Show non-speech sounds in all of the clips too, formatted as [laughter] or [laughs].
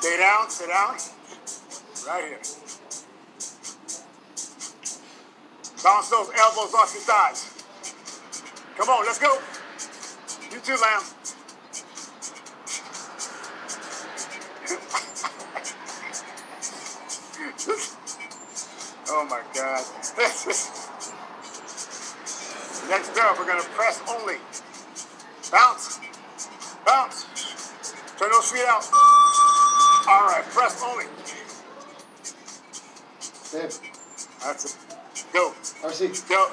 Stay down, sit down. Right here. Bounce those elbows off your thighs. Come on, let's go. You too, Lamb. [laughs] oh my God. [laughs] Next up, we're gonna press only. Bounce. Bounce. Turn those feet out. All right, press only. Babe, That's it. Go. RC, Go.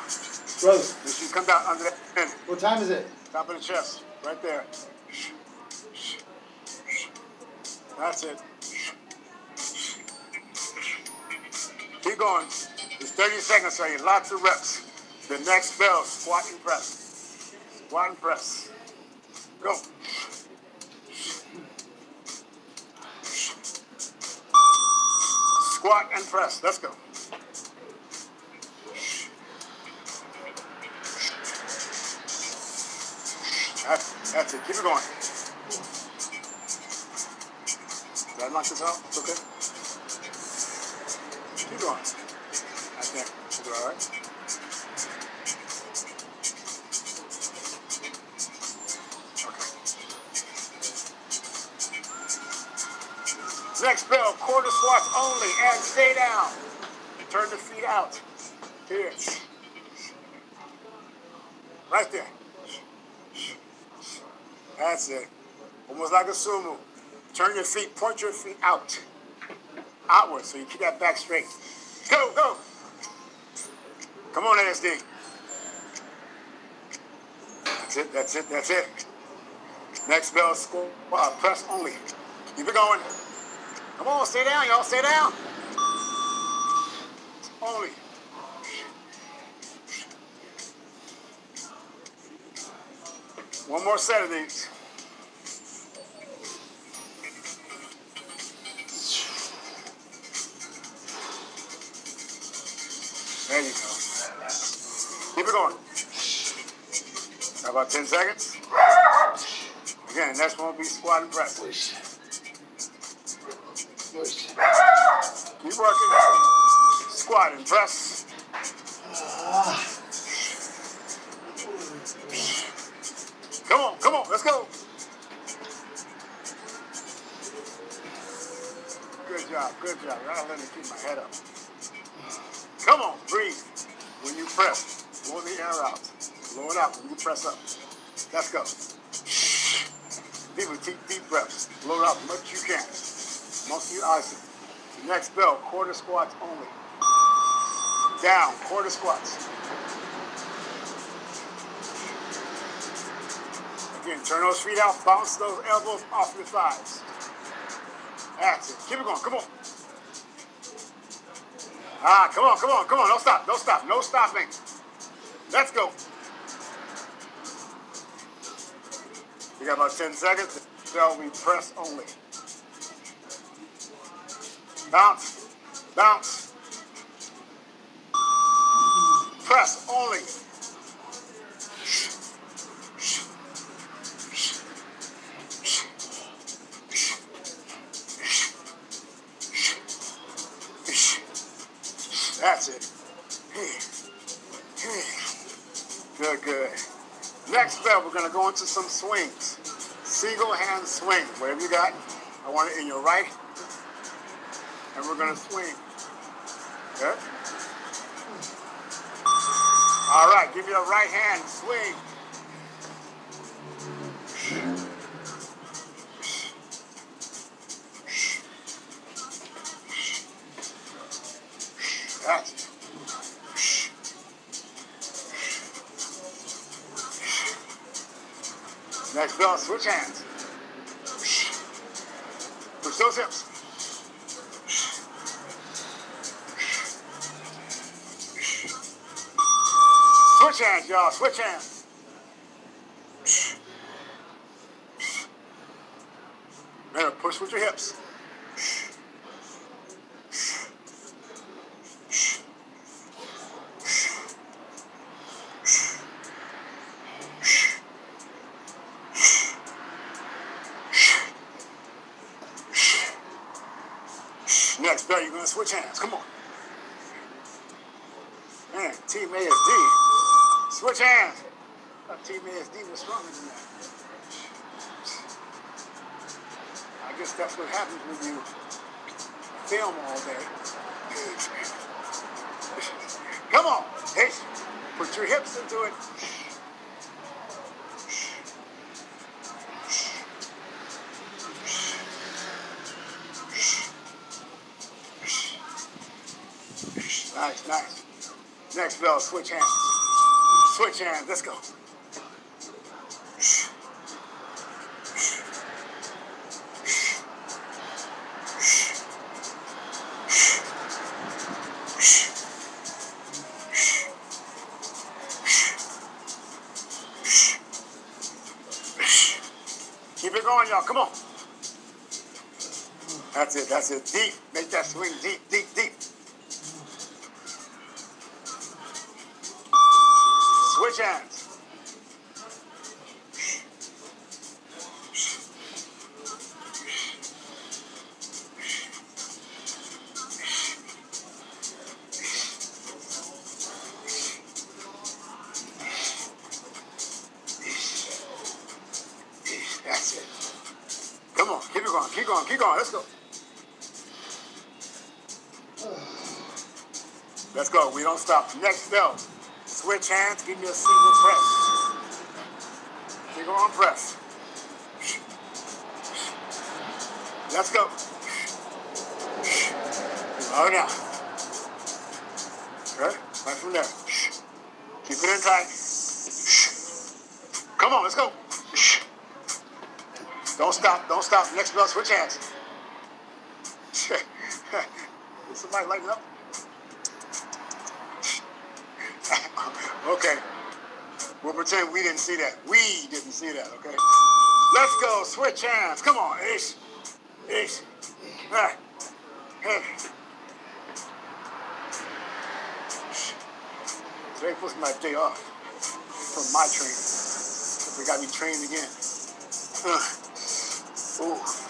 Rose, Make sure come down under that pin. what time is it? Top of the chest. Right there. That's it. Keep going. It's 30 seconds, so you lots of reps. The next bell, squat and press. Squat and press. Go. Squat and press. Let's go. That's, that's it. Keep it going. Did I knock this out? It's okay. Keep going. I think. Is it all right? Next bell, quarter squats only, and stay down. Turn the feet out. Here. Right there. That's it. Almost like a sumo. Turn your feet, point your feet out. Outward, so you keep that back straight. Go, go. Come on, ASD. That's it, that's it, that's it. Next bell, squat, press only. Keep it going. Come on, stay down, y'all, stay down. Only. One more set of these. There you go. Keep it going. How about 10 seconds? Again, next one will be squat and press. Keep working. Squat and press. Come on, come on, let's go. Good job, good job. I'll let me keep my head up. Come on, breathe. When you press, blow the air out. Blow it out when you press up. Let's go. Deep, deep, deep breaths. Blow it out as much as you can. Of your eyes. Next bell, quarter squats only. Down, quarter squats. Again, turn those feet out, bounce those elbows off your thighs. That's. Keep it going. Come on. Ah, come on, come on, come on. Don't stop. Don't stop. No stopping. Let's go. We got about 10 seconds. So we press only. Bounce. Bounce. Press only. That's it. Good, good. Next bell, we're gonna go into some swings. Single hand swing. Whatever you got, I want it in your right, and we're gonna swing. Good. All right, give me a right hand swing. Next bell, switch hands. Push those hips. Switch hands, y'all. Switch hands. Remember, push with your hips. Next bell, you're going to switch hands. Come on. Man, Team ASD. Switch hands. Team ASD was stronger than that. I guess that's what happens when you film all day. Come on. Hey, put your hips into it. Nice, nice. Next bell, switch hands. Switch hands, let's go. Keep it going, y'all. Come on. That's it. That's it. Deep. Make that swing deep, deep, deep. Hands. That's it. Come on, keep it going, keep going, keep going. Let's go. Let's go. We don't stop. Next bell. Switch hands. Give me a single press. Single arm press. Let's go. Oh, now. Right? Right from there. Keep it in tight. Come on, let's go. Don't stop. Don't stop. Next bell. Switch hands. [laughs] Somebody lighting up? Okay. We'll pretend we didn't see that. We didn't see that, okay? Let's go. Switch hands. Come on. Ish. Ish. Ah. Hey. Today be my day off from my training. They got me trained again. oh.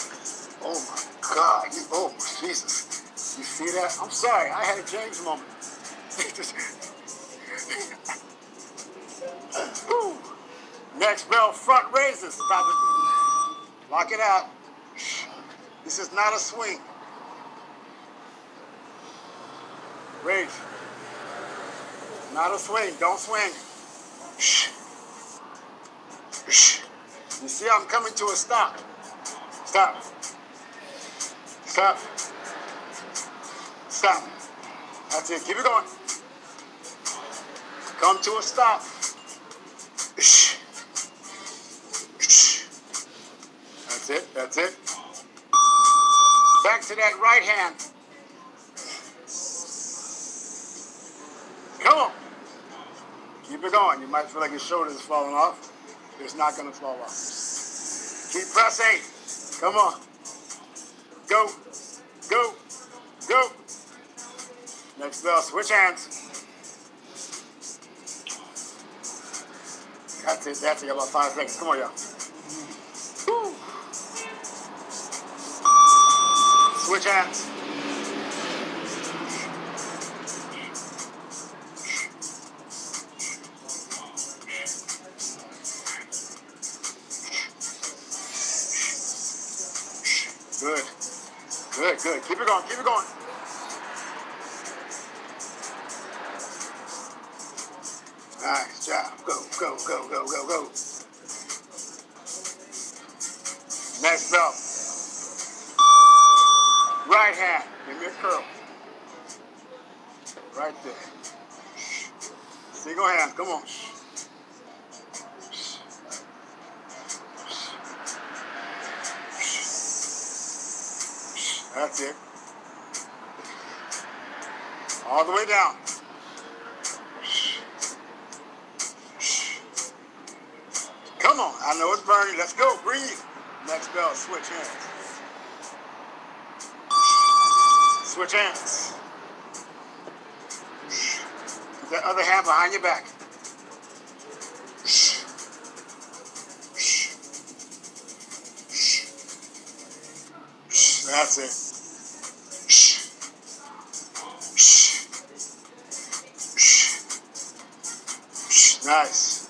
Oh my God. Oh, Jesus. You see that? I'm sorry. I had a James moment. [laughs] Next bell, front raises. Stop it. Lock it out. This is not a swing. Raise. Not a swing. Don't swing. You see, I'm coming to a stop. Stop. Stop. Stop. That's it. Keep it going. Come to a stop. That's it. That's it. Back to that right hand. Come on. Keep it going. You might feel like your shoulder is falling off. It's not going to fall off. Keep pressing. Come on. Go. Go. Go. Next bell. Switch hands. That's it. That's it. About five seconds. Come on, y'all. Hands. Good. Good, good. Keep it going. Keep it going. Curl. Right there. Single hand. Come on. That's it. All the way down. Come on. I know it's burning. Let's go. Breathe. Next bell. Switch hands. Switch hands. Put that other hand behind your back. That's it. Nice.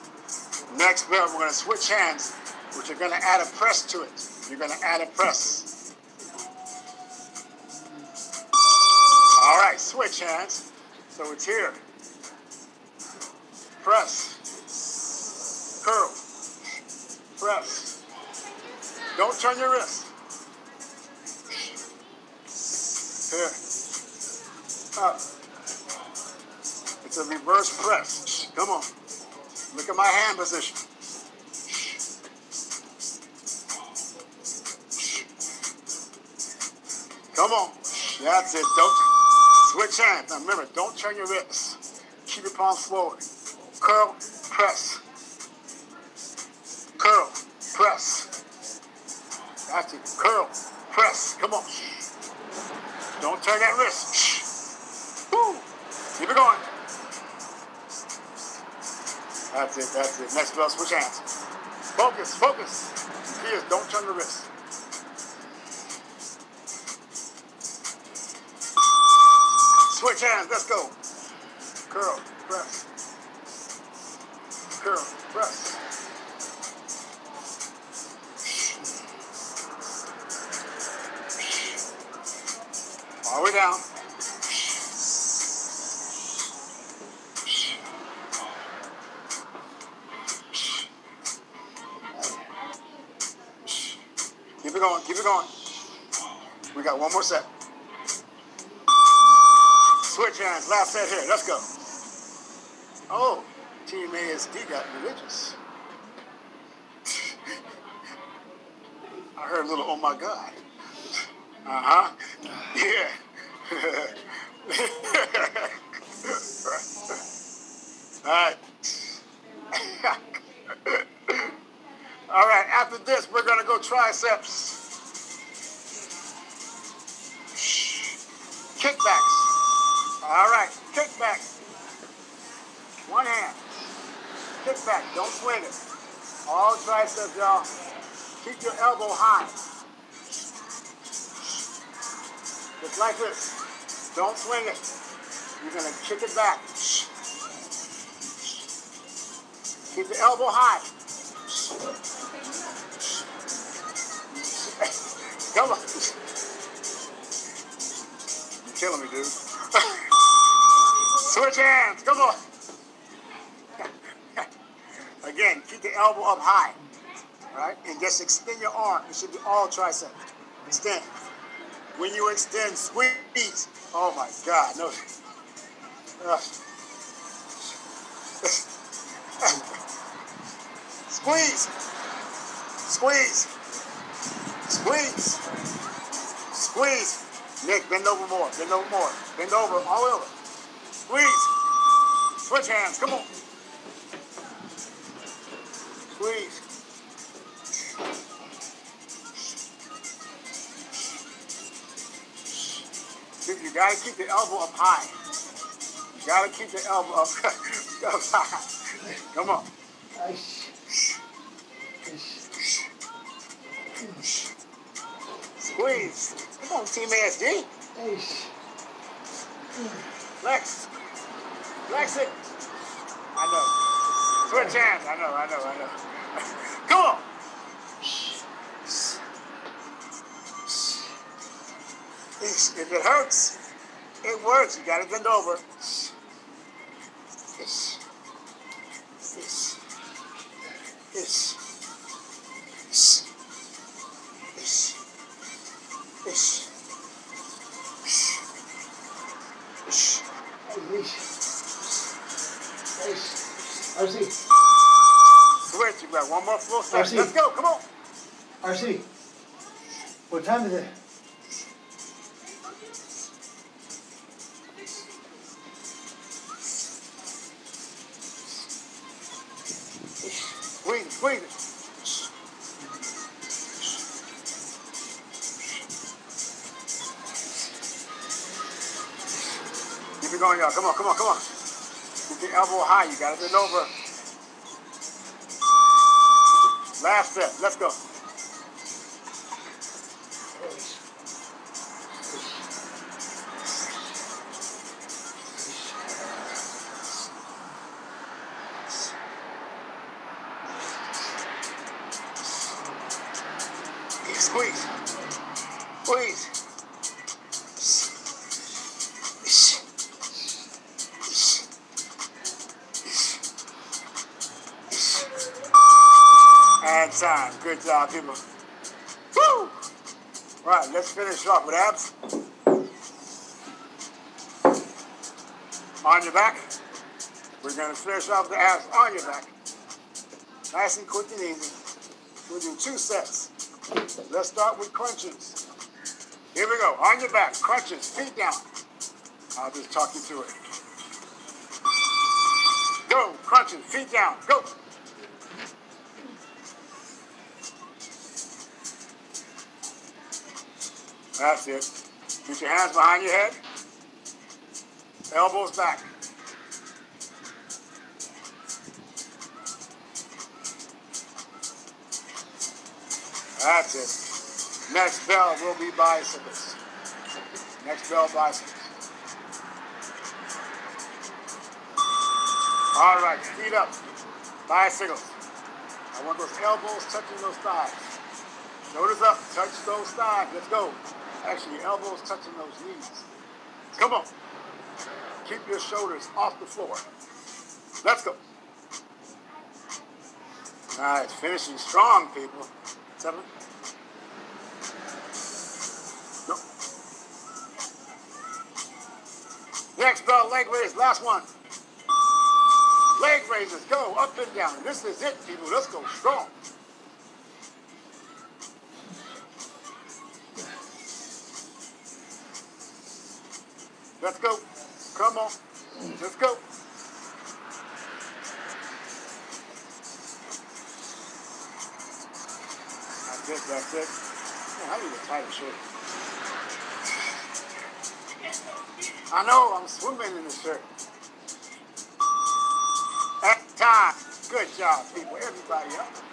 Next belt, we're going to switch hands, which you're going to add a press to it. You're going to add a press. Hands. So it's here. Press. Curl. Press. Don't turn your wrist. Here. Up. It's a reverse press. Come on. Look at my hand position. Come on. That's it. Don't switch hands. Now remember, don't turn your wrists. Keep your palms forward. Curl, press. Curl, press. That's it. Curl, press. Come on. Don't turn that wrist. Woo. Keep it going. That's it, that's it. Next bell, switch hands. Focus, focus. Here, don't turn the wrist. Let's go. Curl, press. Curl, press. All the way down. Keep it going, keep it going. We got one more set. Switch hands, last set here. Let's go. Oh, Team ASD got religious. [laughs] I heard a little, oh my God. Uh huh. Yeah. [laughs] All right. [laughs] All right, after this, we're going to go triceps. All triceps, y'all. Keep your elbow high. Just like this. Don't swing it. You're going to kick it back. Keep the elbow high. [laughs] Come on. You're killing me, dude. [laughs] Switch hands. Come on. [laughs] Again, keep the elbow up high. Right? And just extend your arm. It should be all triceps. Extend. When you extend, squeeze. Oh my God, no. [laughs] Squeeze. Squeeze. Squeeze. Squeeze. Nick, bend over more. Bend over more. Bend over. All over. Squeeze. Switch hands. Come on. Squeeze. Keep the elbow up high. You gotta keep the elbow up, [laughs] up high. Come on. Squeeze. Come on, Team ASD. Flex. Flex it. I know. Switch hands. I know, I know, I know. [laughs] Come on. If it hurts, it works. You gotta bend over. This. This. This. This. This. This. This. RC, Switch. You got one more full set. RC. Let's go. Come on. RC. What time is it? Keep it going, y'all. Come on, come on, come on. Keep the elbow high. You got to bend over. Last set. Let's go. Time. Good job, people. Woo! Right, let's finish off with abs. On your back. We're going to finish off the abs on your back. Nice and quick and easy. We'll do two sets. Let's start with crunches. Here we go. On your back. Crunches. Feet down. I'll just talk you through it. Go. Crunches. Feet down. Go. That's it. Put your hands behind your head. Elbows back. That's it. Next bell will be bicycles. Next bell, bicycles. All right, feet up. Bicycles. I want those elbows touching those thighs. Shoulders up, touch those thighs. Let's go. Actually, elbows touching those knees. Come on. Keep your shoulders off the floor. Let's go. Nice. Finishing strong, people. Seven. Go. Next bell, leg raise. Last one. Leg raises. Go up and down. This is it, people. Let's go strong. Let's go. Come on. Let's go. That's it. That's it. Man, I need a tighter shirt. I know. I'm swimming in this shirt. At time. Good job, people. Everybody up.